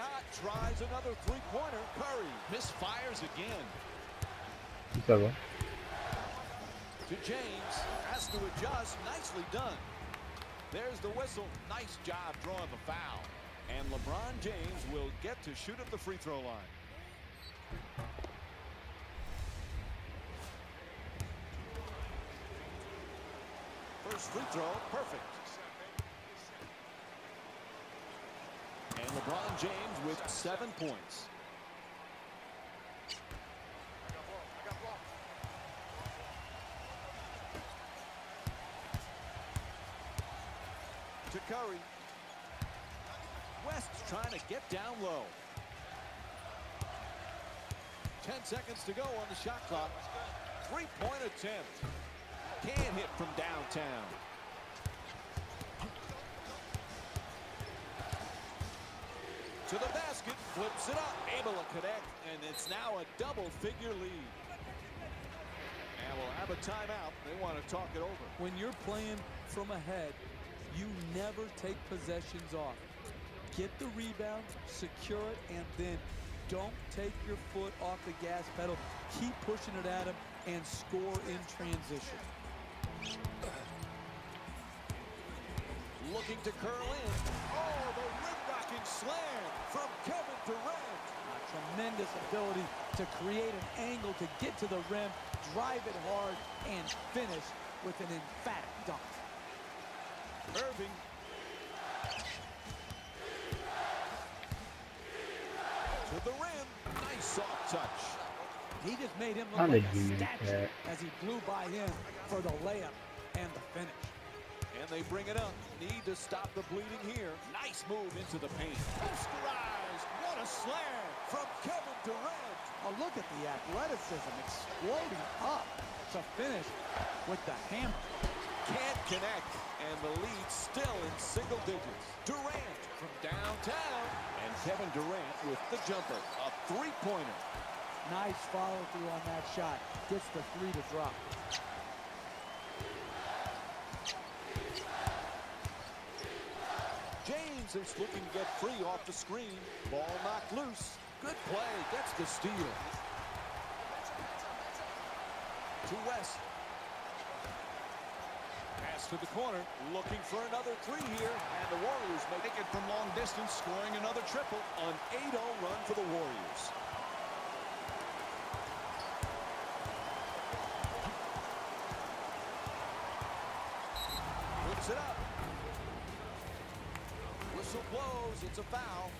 hot. Tries another three-pointer. Curry misfires again. Lan. To James. Has to adjust. Nicely done. There's the whistle. Nice job drawing the foul. And LeBron James will get to shoot at the free throw line. First free throw, perfect. And LeBron James with seven points. To Curry. West trying to get down low. Ten seconds to go on the shot clock. Three-point attempt. Can't hit from downtown. To the basket, flips it up, able to connect, and it's now a double-figure lead. And we'll have a timeout. They want to talk it over. When you're playing from ahead, you never take possessions off. Get the rebound, secure it, and then don't take your foot off the gas pedal. Keep pushing it at him and score in transition. Looking to curl in. Oh, the rim-rocking slam from Kevin Durant. A tremendous ability to create an angle to get to the rim, drive it hard, and finish with an emphatic dunk. Irving. To the rim. Nice soft touch. He just made him look Kind like a statue as he blew by him for the layup and the finish. And they bring it up. Need to stop the bleeding here. Nice move into the paint. Posterized. What a slam from Kevin Durant. Oh, look at the athleticism exploding up to finish with the hammer. Can't connect. And the lead still in single digits. Durant from downtown. And Kevin Durant with the jumper. A three-pointer. Nice follow through on that shot. Gets the three to drop. Is looking to get free off the screen. Ball knocked loose. Good play. Gets the steal. To West. Pass to the corner. Looking for another three here. And the Warriors make it from long distance, scoring another triple. An 8-0 run for the Warriors. Puts it up. Whistle blows. It's a foul.